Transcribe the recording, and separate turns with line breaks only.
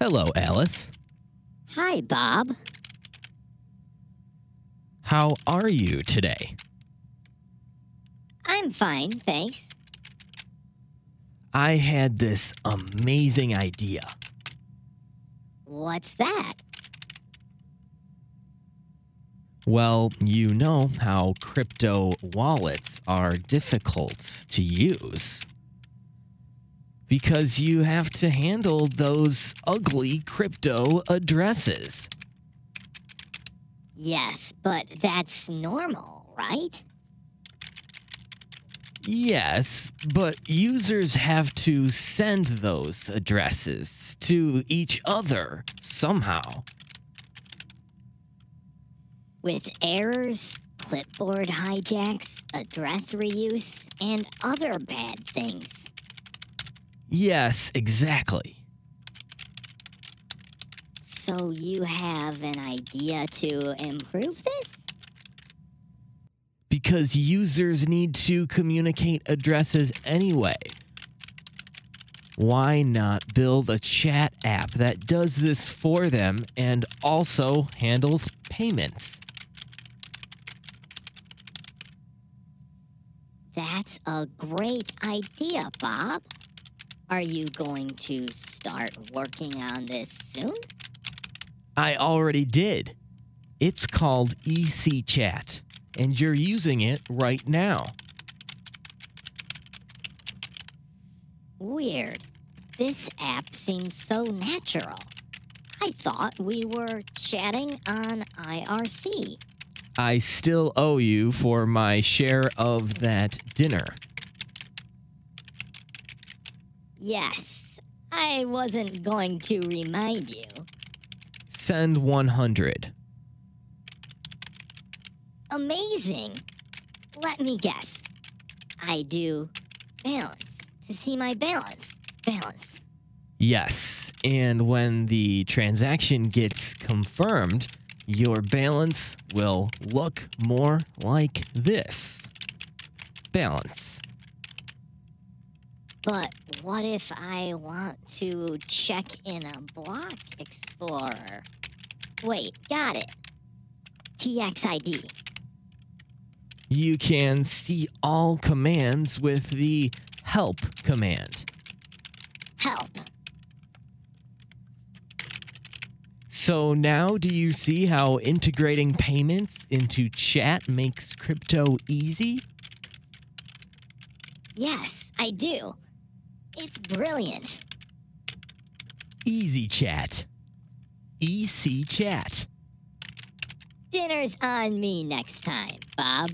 Hello, Alice.
Hi, Bob.
How are you today?
I'm fine, thanks.
I had this amazing idea.
What's that?
Well, you know how crypto wallets are difficult to use. Because you have to handle those ugly crypto addresses.
Yes, but that's normal, right?
Yes, but users have to send those addresses to each other somehow.
With errors, clipboard hijacks, address reuse, and other bad things.
Yes, exactly.
So you have an idea to improve this?
Because users need to communicate addresses anyway. Why not build a chat app that does this for them and also handles payments?
That's a great idea, Bob. Are you going to start working on this soon?
I already did. It's called EC Chat, and you're using it right now.
Weird. This app seems so natural. I thought we were chatting on IRC.
I still owe you for my share of that dinner.
Yes, I wasn't going to remind you.
Send 100.
Amazing. Let me guess. I do balance. To see my balance. Balance.
Yes, and when the transaction gets confirmed, your balance will look more like this. Balance.
But what if I want to check in a block explorer? Wait, got it. TXID.
You can see all commands with the help command.
Help.
So now do you see how integrating payments into chat makes crypto easy?
Yes, I do. It's brilliant.
Easy chat. EC chat.
Dinner's on me next time, Bob.